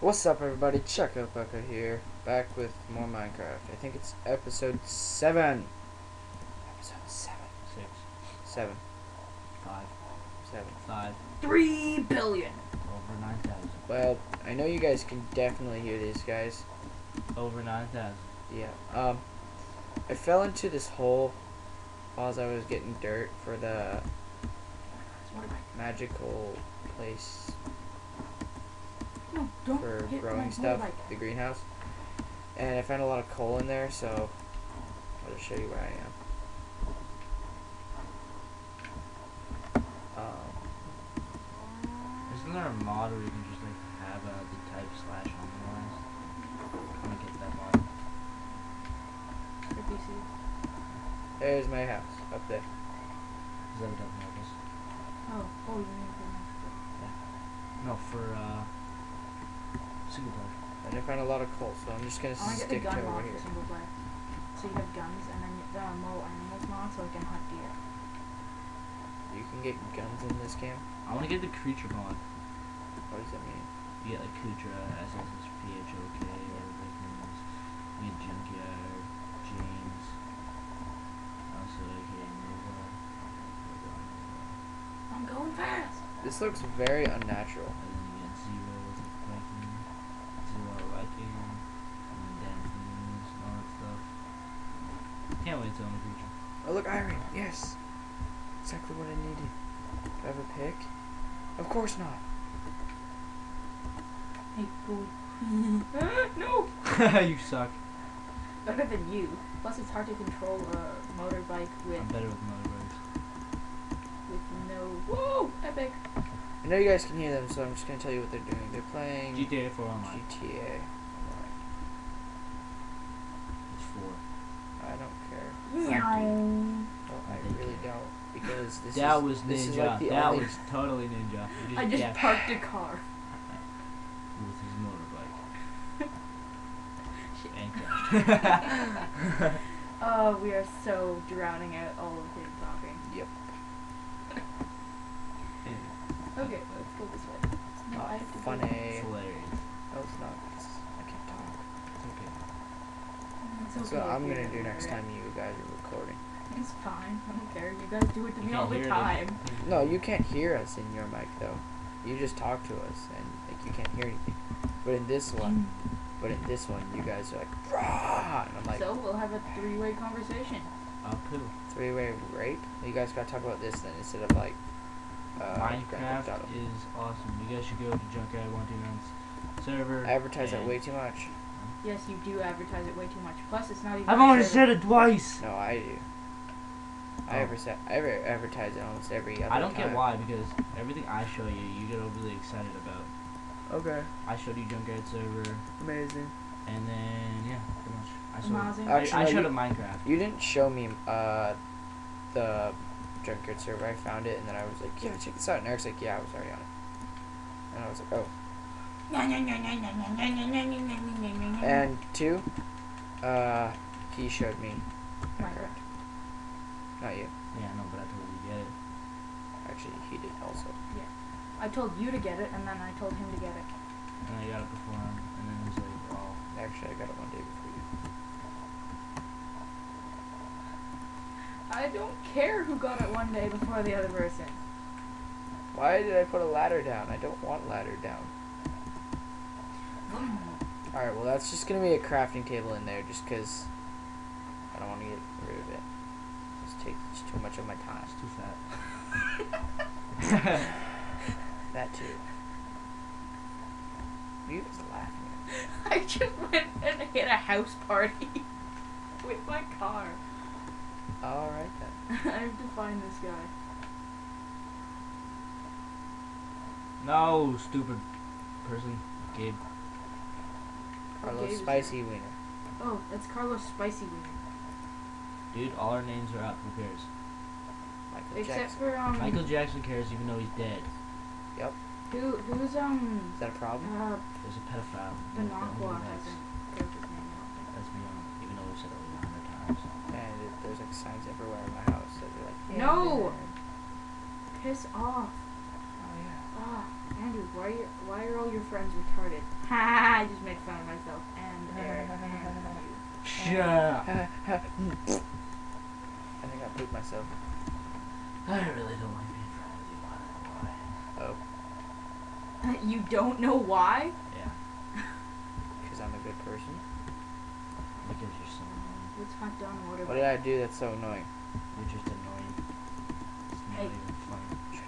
What's up, everybody? Chuckelpuko here, back with more Minecraft. I think it's episode seven. Episode seven. Six, Seven. five, Seven. five, Three billion. over nine thousand. Well, I know you guys can definitely hear these guys. Over nine thousand. Yeah. Um, I fell into this hole while I was getting dirt for the magical place No, don't for hit growing my stuff, motorbike. the greenhouse. And I found a lot of coal in there, so I'll just show you where I am. Um, Isn't there a mod where you can just like have uh, the type slash normalize? I'm gonna get that mod. For PC. there's my house up there. Is that what that mod is? Oh, oh, you mean for No, for uh, single player. And I found a lot of coal, so I'm just gonna I want to get stick the to gun over here. single player. So you have guns and then the Mo Animals mod so I can hunt deer. You can get guns in this game. I want to get the creature mod. What does that mean? You get like Kutra, whatever his name is. You get Junkyard, James. Also, okay, Nova. I'm going fast. This looks very unnatural. Can't wait till I'm a creature. Oh look, iron. Yes, exactly what I needed. Do I have a pick? Of course not. Hey, boy. Ah, no. you suck. Better than you. Plus, it's hard to control a motorbike with I'm better with motorbikes. with no. Whoa! Epic. I know you guys can hear them, so I'm just gonna tell you what they're doing. They're playing GTA 4 Online. GTA. It's 4. I don't care. I really don't because this that is was this Ninja. is like the that only. was totally Ninja. You I just guessed parked a car. with his motorbike. and crashed. Oh, we are so drowning out all of him talking. Yep. Okay, let's go this way. No, Not I have to go- funny. It's hilarious. No, it's not. It's, I can't talk. It's okay. It's That's okay what I'm gonna do next time you guys are recording. It's fine. I don't care. You guys do it to You me all the time. if- No, you can't hear us in your mic though. You just talk to us and like you can't hear anything. But in this one, but in this one, you guys are like, Rah! and I'm like, so we'll have a three-way conversation. Uh, poo. three-way rape. You guys gotta talk about this then instead of like, uh, Minecraft is awesome. You guys should go to Junkyard 129's server. Advertise that way too much. Yes, you do advertise it way too much. Plus, it's not even. I've only said it twice. No, I do. I Oh. ever said I ever advertise it almost every other I don't time. get why because everything I show you, you get overly excited about. Okay, I showed you Junkyard server, amazing. and then yeah, pretty much. I showed. Amazing. I, Actually, I no, showed you- him Minecraft. You didn't show me uh the junkyard server. I found it and then I was like, yeah, check this out. And Eric's like, yeah, I was already on it. And I was like, oh. And two, uh, he showed me Minecraft. Not you. Yeah, no, but I told you to get it. Actually, he did also. Yeah. I told you to get it, and then I told him to get it. And I got it before him, and then it was like, oh, Actually, I got it one day before you. I don't care who got it one day before the other person. Why did I put a ladder down? I don't want ladder down. Alright, well, that's just gonna be a crafting table in there just because I don't want to get rid of it. Just takes too much of my time. it's too fat. That too. You guys laughing? I just went and hit a house party with my car. Alright then. I have to find this guy. no, stupid person, Gabe. Carlos Spicy Wiener. Oh, that's Carlos Spicy Wiener. Dude, all our names are up. Who cares? Michael Except Jackson. for um, Michael Jackson cares even though he's dead. Yep. Who who's um Is that a problem? uh There's a pedophile. the Don't- don't do Nakwa that. hasn't character's name. I don't think. That's me even though we said it like a hundred times. And it, there's like signs everywhere in my house that are like, No! Piss off. Oh yeah. Ah, Andrew, why are why are all your friends retarded? Ha! I just made fun of myself and Eric and you. Shut up. I think I pooped myself. I really don't like being friends with you. Why? Oh, You don't know why? Yeah, because I'm a good person. because you're so annoying. Let's hunt down water. What did I do that's so annoying? You're just annoying. It's not Hey. even funny. he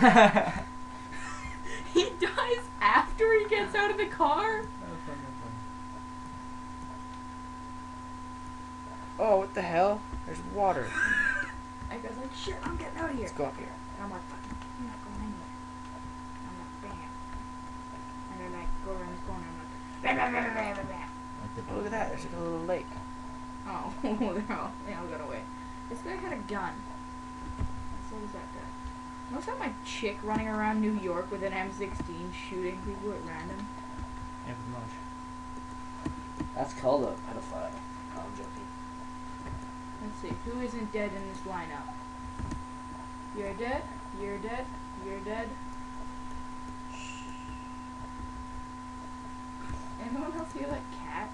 dies after he gets out of the car? No fun, no fun. Oh, what the hell? There's water. I goes like, shit, I'm getting out of here. Let's go up here. And I'm like, fuck, you're not going anywhere. I'm like, bam. And they're like, go around this corner. I'm like, bam, bam, bam, bam, bam, bam. Oh, look at that. There's like a little lake. Oh, they're all, they all got away. This guy had a gun. So was that guy. Most of my chick running around New York with an M16 shooting people at random. Yeah, pretty much. That's called a pedophile. No, I'm joking. Let's see, who isn't dead in this lineup? You're dead, you're dead, you're dead. Anyone else hear that cat?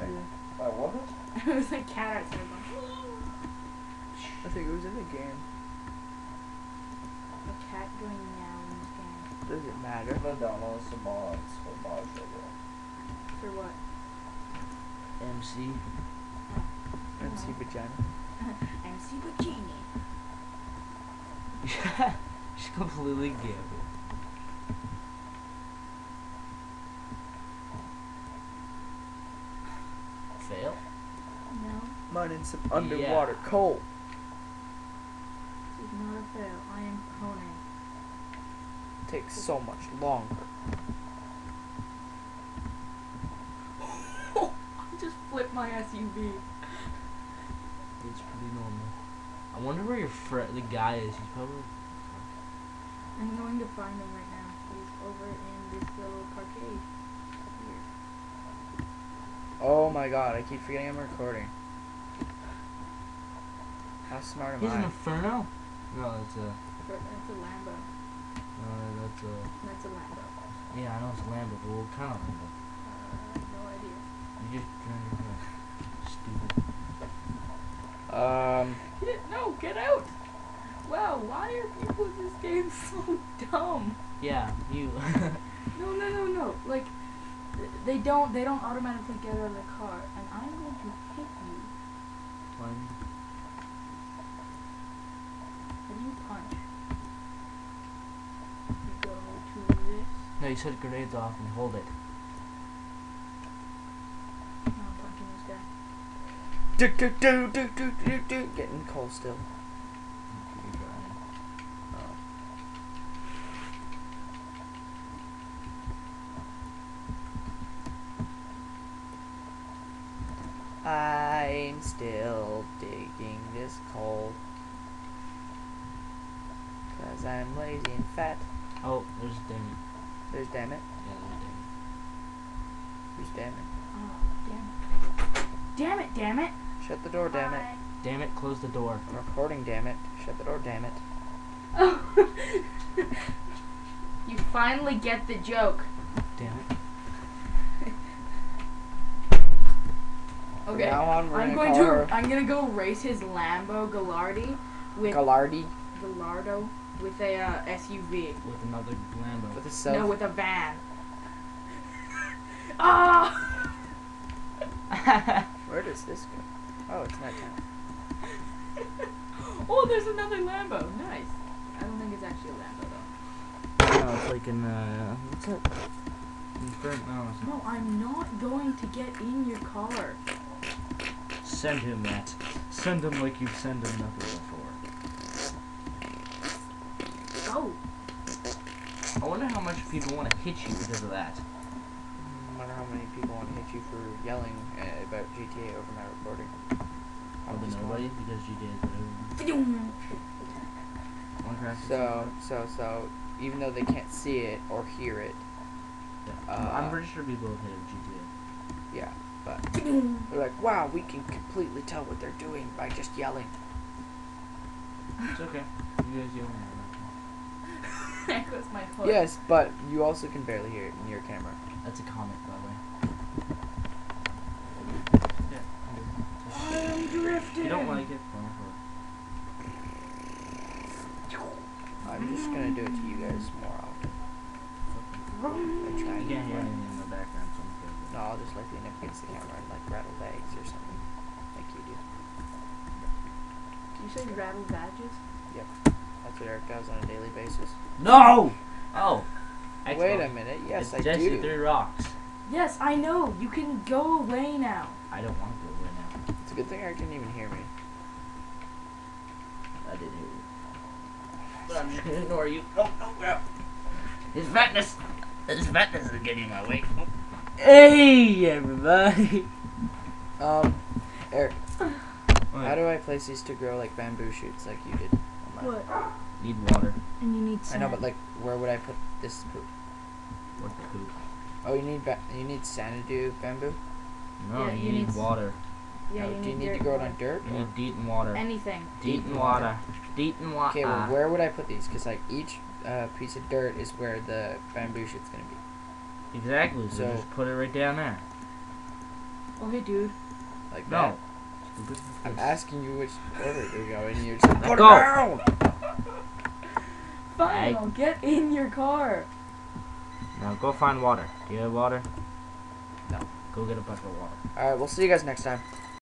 I what? it was like cat outside going, I think it was in the game. A cat going meow in this game. Does it matter? I'm gonna download some mods for mods right For what? MC. Let's see vagina. MC Bikini. She's completely gay. Fail? No, Mine in some Yeah. underwater coal. this is not a fail. I am honing. Takes so much longer. I just flipped my SUV. It's pretty normal. I wonder where your friend, the guy is. He's probably. I'm going to find him right now. He's over in this little parkade. Here. Oh my god, I keep forgetting I'm recording. How smart am He's an inferno. No, it's a. For, that's a Lambo. No, that's a. That's a Lambo. Yeah, I know it's Lambo, but what kind of Lambo? Uh, I have no idea. You just trying to stupid. Um, Get, no, get out! Wow, why are people in this game so dumb? Yeah, you. No, no, no, no. Like, they don't, they don't automatically get out of the car, and I'm going to hit you. One. How do you punch? You go to this. No, you set grenades off and hold it. No, I'm punching this guy. do do do do do do do. Getting coal still. I'm still digging this coal. Cause I'm lazy and fat. Oh, there's a damn There's damn it. Yeah, there's damn Who's damn it? Oh, damn it. Damn it, damn it! Shut the door, damn it. Damn it, close the door. I'm recording, damn it. Shut the door, damn it. Oh. you finally get the joke. Damn it. From Okay. now on, we're I'm gonna going call to her I'm gonna go race his Lambo Gallardi with Gallardi Gallardo with a uh, SUV. With another Lambo. with a self. No, with a van. Ah! Where does this go? Oh, it's nighttime. oh, there's another Lambo. Nice. I don't think it's actually a Lambo though. no, it's like in uh, what's it? Inferno. No, it's not. No, I'm not going to get in your car. Send him that. Send him like you send sent him nothing before. Go. I wonder how much people want to hit you because of that. I wonder how many people want to hit you for yelling uh, about GTA over my recording. Probably just nobody one. because GTA is whatever. Boom. So, so, so, even though they can't see it or hear it, Yeah. uh, I'm pretty sure people have hated GTA. yeah, but they're like, wow, we can completely tell what they're doing by just yelling. It's okay. You guys yell at me. my foot. Yes, but you also can barely hear it in your camera. That's a comic, by the way. Yeah. I'm drifting. You don't like it, I'm just gonna do it to you guys more often. I try it. You and can't hear anything in the background, so I'm good. No, I'll just like lean up against the camera and like rattle bags or something, like you do. You say rattle badges? That's what Eric does on a daily basis. No! Oh. Wait a minute. Yes, it's I Jesse do. Three Rocks. Yes, I know. You can go away now. I don't want to go right now. It's a good thing Eric didn't even hear me. I didn't hear you. But I'm just gonna ignore you. No, no, no. His fatness. His fatness is getting in my way. Hey, everybody. Um, Eric, how do I place these to grow like bamboo shoots like you did? On mine? What? Need water. And you need I know, but like, where would I put this poop? What poop? Oh, you need ba- you need Xanadu bamboo. No, Yeah, you, you need, need water. yeah, No, you do you need need to grow it on dirt? You or- need deet and water. Anything. Deet and water. Deet and water. Okay, well, where would I put these? Because like each uh, piece of dirt is where the bamboo shoot's gonna be. Exactly. So, So- just put it right down there. Oh, hey, dude. Like No. that. Stupid. I'm asking you which order to go, and you're just like, put it go. down! Fine, I'll get in your car. Now go find water. Do you have water? No. Go get a bucket of water. All right, we'll see you guys next time.